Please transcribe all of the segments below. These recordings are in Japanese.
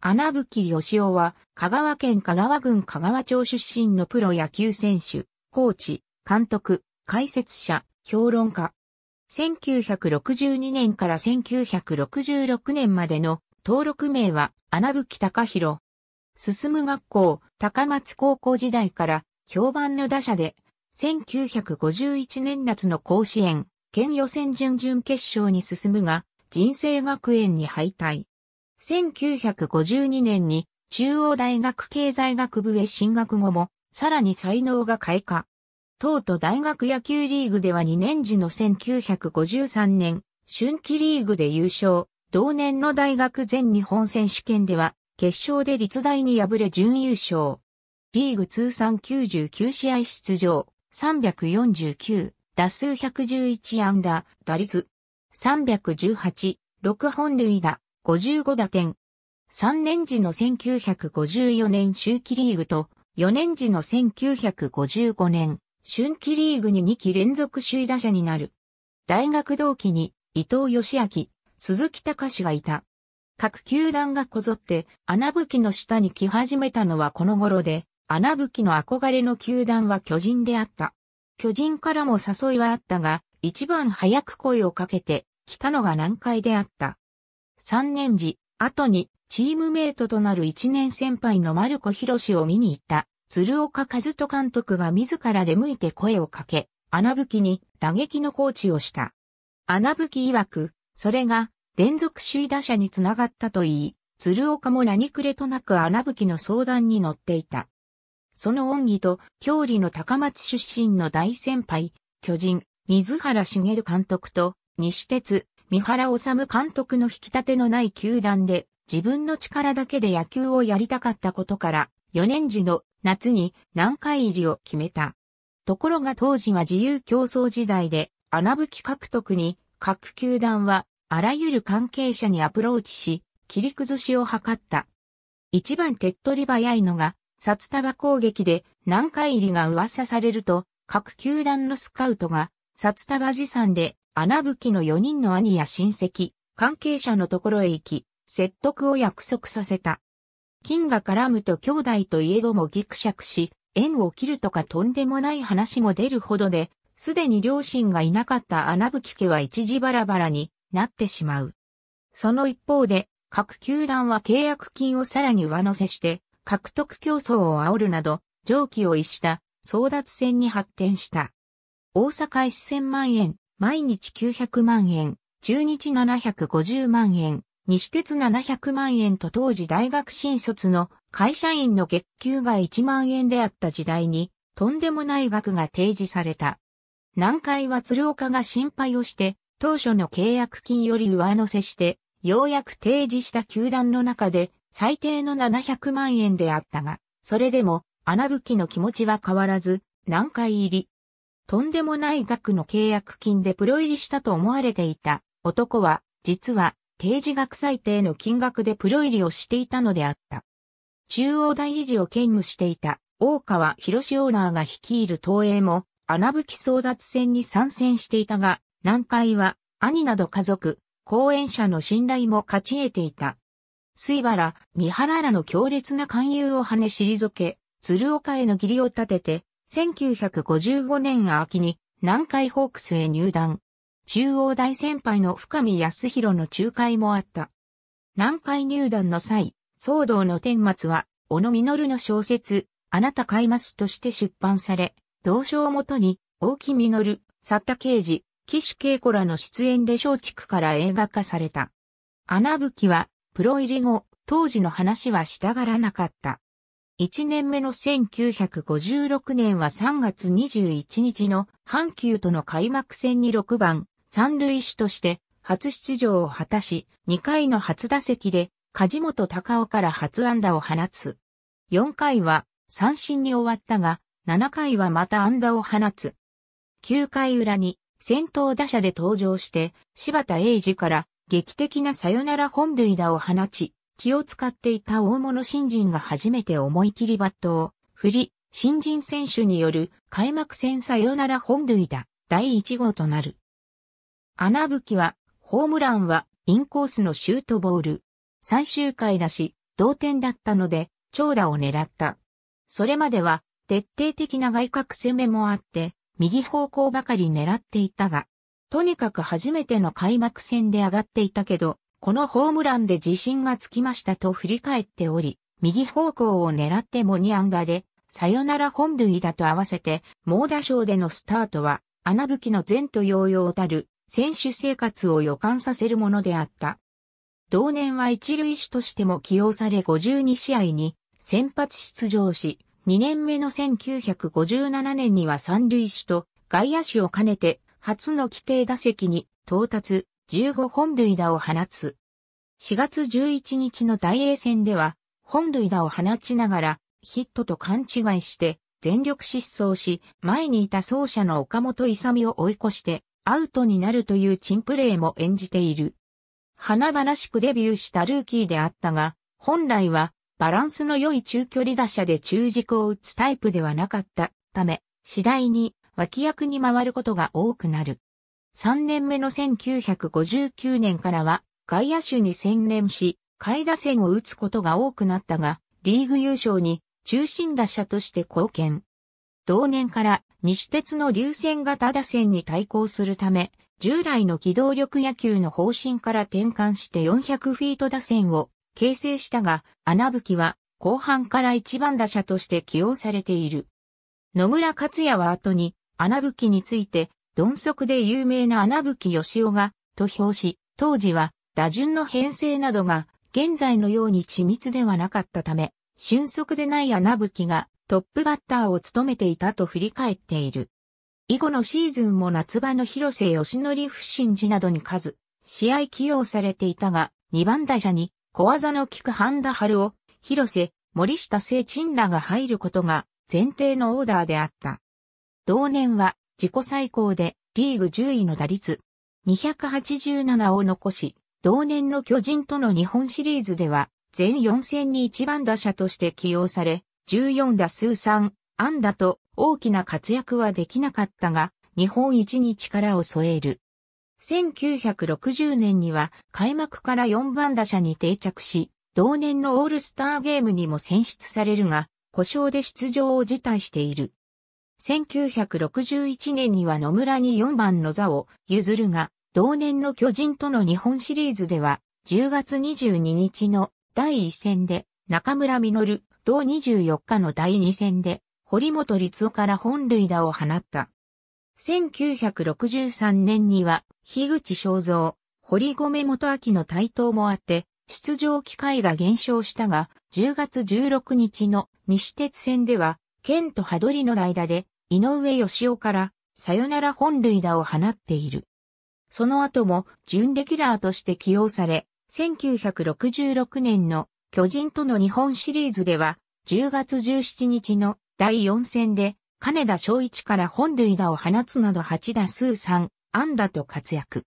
穴吹義雄は、香川県香川郡香川町出身のプロ野球選手、コーチ、監督、解説者、評論家。1962年から1966年までの登録名は穴吹隆弘。進む学校、高松高校時代から評判の打者で、1951年夏の甲子園、県予選準々決勝に進むが、人生学園に敗退。1952年に中央大学経済学部へ進学後も、さらに才能が開花。東都大学野球リーグでは2年時の1953年、春季リーグで優勝。同年の大学全日本選手権では、決勝で立大に敗れ準優勝。リーグ通算99試合出場、349、打数111安打、打率318、6本塁打、55打点。3年時の1954年秋季リーグと4年時の1955年春季リーグに2期連続首位打者になる。大学同期に伊藤義明、鈴木隆がいた。各球団がこぞって穴吹きの下に来始めたのはこの頃で、穴吹きの憧れの球団は巨人であった。巨人からも誘いはあったが、一番早く声をかけて来たのが南海であった。3年時、後にチームメイトとなる1年先輩の丸子博士を見に行った鶴岡和人監督が自ら出向いて声をかけ、穴吹きに打撃のコーチをした。穴吹き曰く、それが連続首位打者につながったと言い、鶴岡も何くれとなく穴吹きの相談に乗っていた。その恩義と、郷里の高松出身の大先輩、巨人、水原茂監督と、西鉄、三原治監督の引き立てのない球団で自分の力だけで野球をやりたかったことから、4年時の夏に南海入りを決めた。ところが当時は自由競争時代で穴吹獲得に各球団はあらゆる関係者にアプローチし、切り崩しを図った。一番手っ取り早いのが、札束攻撃で南海入りが噂されると、各球団のスカウトが札束持参で穴吹の4人の兄や親戚、関係者のところへ行き、説得を約束させた。金が絡むと兄弟といえどもギクシャクし、縁を切るとかとんでもない話も出るほどで、すでに両親がいなかった穴吹家は一時バラバラになってしまう。その一方で、各球団は契約金をさらに上乗せして、獲得競争を煽るなど、上記を逸した争奪戦に発展した。大阪1000万円、毎日900万円、中日750万円、西鉄700万円と当時大学新卒の会社員の月給が1万円であった時代に、とんでもない額が提示された。南海は鶴岡が心配をして、当初の契約金より上乗せして、ようやく提示した球団の中で最低の700万円であったが、それでも穴吹きの気持ちは変わらず、南海入り、とんでもない額の契約金でプロ入りしたと思われていた男は、実は定時額最低の金額でプロ入りをしていたのであった。中央大理事を兼務していた大川博士オーナーが率いる東映も穴吹争奪戦に参戦していたが、南海は兄など家族、講演者の信頼も勝ち得ていた。水原、三原らの強烈な勧誘を跳ね退け、鶴岡への義理を立てて、1955年秋に南海ホークスへ入団。中央大先輩の深見康弘の仲介もあった。南海入団の際、騒動の顛末は、小野実の小説、あなた買いますとして出版され、同書をもとに、大木実、サッタ刑事、岸恵子らの出演で松竹から映画化された。穴吹は、プロ入り後、当時の話はしたがらなかった。1年目の1956年は3月21日の阪急との開幕戦に6番、三塁手として初出場を果たし、2回の初打席で梶本隆夫から初安打を放つ。4回は三振に終わったが、7回はまた安打を放つ。9回裏に先頭打者で登場して柴田英二から劇的なサヨナラ本塁打を放ち、気を使っていた大物新人が初めて思い切りバットを振り、新人選手による開幕戦サヨナラ本塁打第1号となる。穴吹きは、ホームランはインコースのシュートボール。最終回だし、同点だったので、長打を狙った。それまでは、徹底的な外角攻めもあって、右方向ばかり狙っていたが、とにかく初めての開幕戦で上がっていたけど、このホームランで自信がつきましたと振り返っており、右方向を狙っても2安打で、さよなら本塁打と合わせて、猛打賞でのスタートは、穴吹きの前途洋々たる、選手生活を予感させるものであった。同年は一塁手としても起用され52試合に先発出場し、2年目の1957年には三塁手と外野手を兼ねて初の規定打席に到達15本塁打を放つ。4月11日の大英戦では本塁打を放ちながらヒットと勘違いして全力疾走し前にいた走者の岡本勇を追い越してアウトになるという珍プレーも演じている。華々しくデビューしたルーキーであったが、本来はバランスの良い中距離打者で中軸を打つタイプではなかったため、次第に脇役に回ることが多くなる。3年目の1959年からは外野手に専念し、下位打線を打つことが多くなったが、リーグ優勝に中心打者として貢献。同年から西鉄の流線型打線に対抗するため、従来の機動力野球の方針から転換して400フィート打線を形成したが、穴吹は後半から一番打者として起用されている。野村克也は後に穴吹について、鈍足で有名な穴吹義雄が投票し、当時は打順の編成などが現在のように緻密ではなかったため、俊足でない穴吹がトップバッターを務めていたと振り返っている。以後のシーズンも夏場の広瀬義則不審時などに数、試合起用されていたが、2番打者に小技の効く半田春を、広瀬、森下聖鎮らが入ることが前提のオーダーであった。同年は自己最高でリーグ10位の打率287を残し、同年の巨人との日本シリーズでは全4戦に1番打者として起用され、14打数3安打と大きな活躍はできなかったが、日本一に力を添える。1960年には開幕から4番打者に定着し、同年のオールスターゲームにも選出されるが、故障で出場を辞退している。1961年には野村に4番の座を譲るが、同年の巨人との日本シリーズでは、10月22日の第1戦で中村実、同24日の第2戦で、堀本律夫から本塁打を放った。1963年には、樋口正蔵、堀米元明の台頭もあって、出場機会が減少したが、10月16日の西鉄戦では、県と羽鳥の間で、井上義雄から、さよなら本塁打を放っている。その後も、準レギュラーとして起用され、1966年の巨人との日本シリーズでは、10月17日の第4戦で、金田正一から本塁打を放つなど8打数3安打と活躍。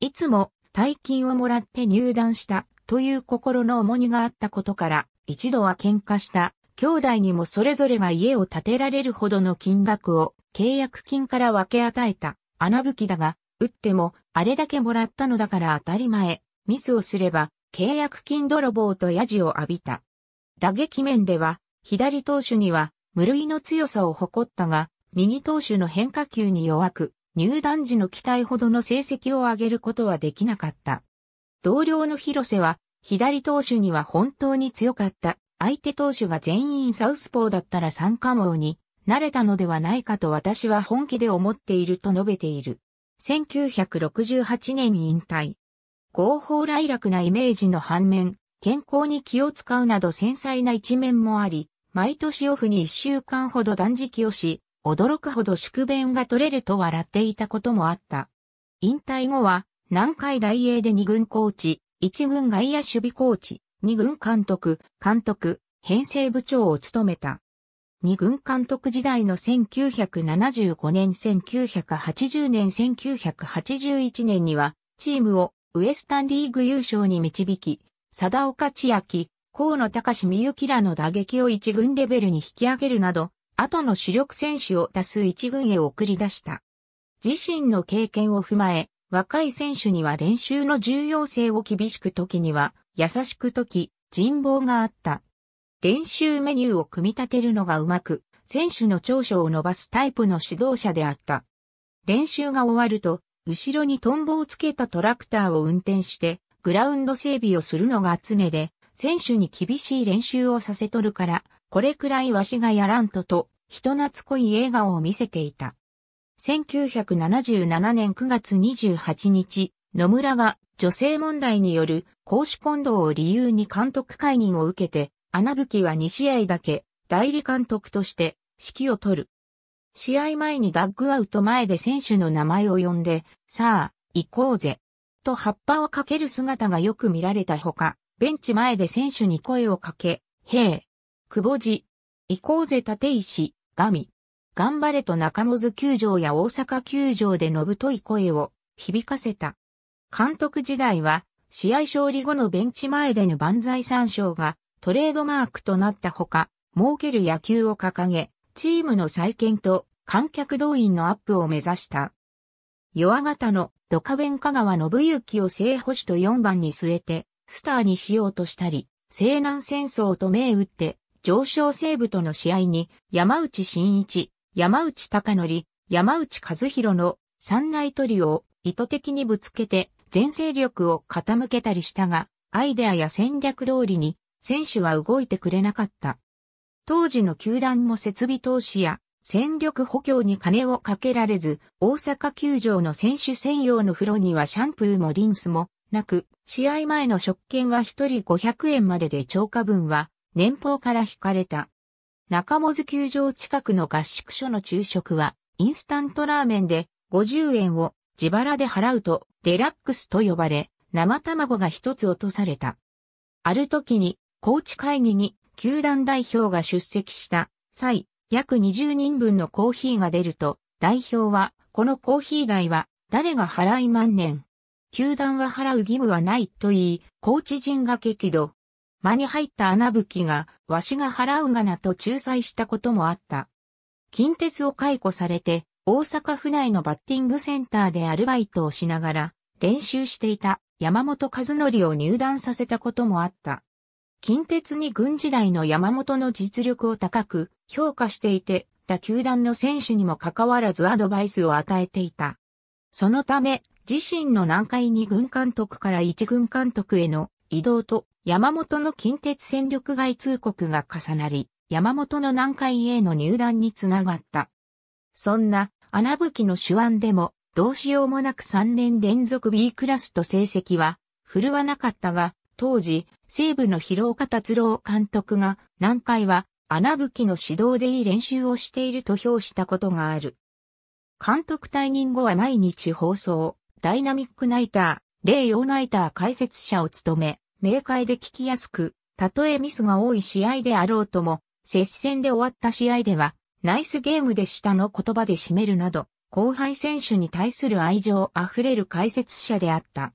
いつも大金をもらって入団したという心の重荷があったことから、一度は喧嘩した兄弟にもそれぞれが家を建てられるほどの金額を契約金から分け与えた穴吹きだが、打ってもあれだけもらったのだから当たり前、ミスをすれば契約金泥棒とヤジを浴びた。打撃面では、左投手には無類の強さを誇ったが、右投手の変化球に弱く、入団時の期待ほどの成績を上げることはできなかった。同僚の広瀬は、左投手には本当に強かった。相手投手が全員サウスポーだったら三冠王になれたのではないかと私は本気で思っていると述べている。1968年引退。合法来楽なイメージの反面、健康に気を使うなど繊細な一面もあり、毎年オフに一週間ほど断食をし、驚くほど宿便が取れると笑っていたこともあった。引退後は、南海大英で二軍コーチ、一軍外野守備コーチ、二軍監督、監督、編成部長を務めた。二軍監督時代の1975年、1980年、1981年には、チームをウエスタンリーグ優勝に導き、貞岡千秋、河野隆美幸らの打撃を一軍レベルに引き上げるなど、後の主力選手を多数一軍へ送り出した。自身の経験を踏まえ、若い選手には練習の重要性を厳しく時には、優しく時、人望があった。練習メニューを組み立てるのがうまく、選手の長所を伸ばすタイプの指導者であった。練習が終わると、後ろにトンボをつけたトラクターを運転して、グラウンド整備をするのが常で、選手に厳しい練習をさせとるから、これくらいわしがやらんとと、人懐っこい笑顔を見せていた。1977年9月28日、野村が女性問題による公私混同を理由に監督解任を受けて、穴吹は2試合だけ代理監督として指揮を取る。試合前にダッグアウト前で選手の名前を呼んで、さあ、行こうぜ。と葉っぱをかける姿がよく見られたほか、ベンチ前で選手に声をかけ、へえ、久保寺、行こうぜ立石、ガミ、頑張れと中本球場や大阪球場でのぶとい声を響かせた。監督時代は、試合勝利後のベンチ前での万歳三唱がトレードマークとなったほか、儲ける野球を掲げ、チームの再建と観客動員のアップを目指した。弱型のドカベン香川信之を正捕手と4番に据えて、スターにしようとしたり、西南戦争と銘打って、上昇西部との試合に、山内真一、山内隆則、山内和弘の三内トリを意図的にぶつけて、全勢力を傾けたりしたが、アイデアや戦略通りに、選手は動いてくれなかった。当時の球団も設備投資や戦力補強に金をかけられず、大阪球場の選手専用の風呂にはシャンプーもリンスもなく、試合前の食券は1人500円までで超過分は年俸から引かれた。中本球場近くの合宿所の昼食はインスタントラーメンで50円を自腹で払うとデラックスと呼ばれ、生卵が一つ落とされた。ある時に、コーチ会議に球団代表が出席した際、約20人分のコーヒーが出ると、代表は、このコーヒー代は誰が払いまんねん。球団は払う義務はないと言い、コーチ陣が激怒。間に入った穴吹きが、わしが払うがなと仲裁したこともあった。近鉄を解雇されて、大阪府内のバッティングセンターでアルバイトをしながら、練習していた山本和則を入団させたこともあった。近鉄に軍時代の山本の実力を高く評価していて、他球団の選手にも関わらずアドバイスを与えていた。そのため、自身の南海に軍監督から一軍監督への移動と山本の近鉄戦力外通告が重なり、山本の南海への入団につながった。そんな穴吹の手腕でもどうしようもなく3年連続 B クラスと成績は振るわなかったが、当時、西部の広岡達郎監督が南海は穴吹の指導でいい練習をしていると評したことがある。監督退任後は毎日放送、ダイナミックナイター、レイヨーナイター解説者を務め、明快で聞きやすく、たとえミスが多い試合であろうとも、接戦で終わった試合では、ナイスゲームでしたの言葉で締めるなど、後輩選手に対する愛情あふれる解説者であった。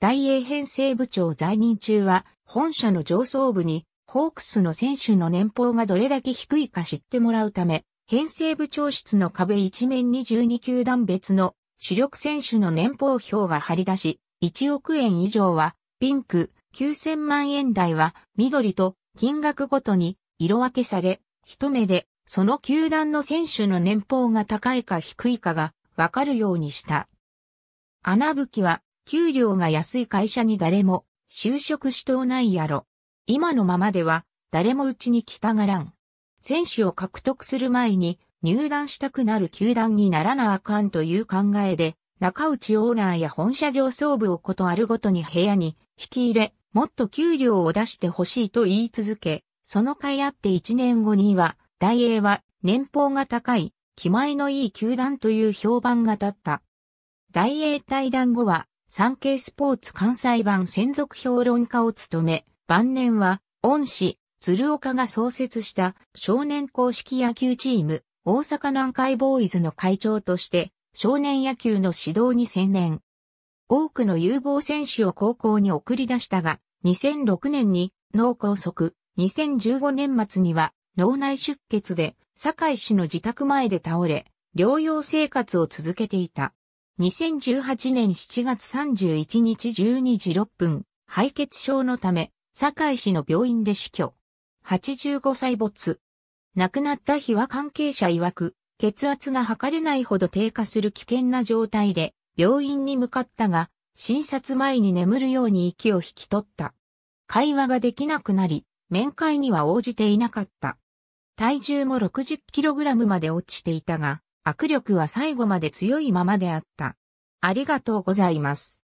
大英編成部長在任中は、本社の上層部に、ホークスの選手の年俸がどれだけ低いか知ってもらうため、編成部長室の壁一面に12球団別の主力選手の年俸表が張り出し、1億円以上はピンク、9000万円台は緑と金額ごとに色分けされ、一目でその球団の選手の年俸が高いか低いかがわかるようにした。穴吹は給料が安い会社に誰も就職しとうないやろ。今のままでは誰もうちに来たがらん。選手を獲得する前に入団したくなる球団にならなあかんという考えで、中内オーナーや本社上層部をことあるごとに部屋に引き入れ、もっと給料を出してほしいと言い続け、その甲斐あって1年後には、大英は年俸が高い、気前のいい球団という評判が立った。大英対談後は、産経スポーツ関西版専属評論家を務め、晩年は、恩師、鶴岡が創設した少年公式野球チーム、大阪南海ボーイズの会長として、少年野球の指導に専念。多くの有望選手を高校に送り出したが、2006年に脳梗塞、2015年末には脳内出血で堺市の自宅前で倒れ、療養生活を続けていた。2018年7月31日12時6分、敗血症のため、堺市の病院で死去。85歳没。亡くなった日は関係者曰く、血圧が測れないほど低下する危険な状態で、病院に向かったが、診察前に眠るように息を引き取った。会話ができなくなり、面会には応じていなかった。体重も 60kg まで落ちていたが、握力は最後まで強いままであった。ありがとうございます。